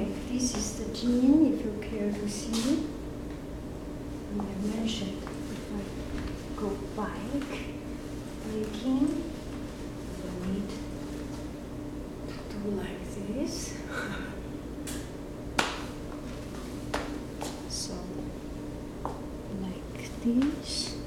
Okay, this is the jean if you care to see. And I mentioned if I go bike biking, I need to do like this. So, like this.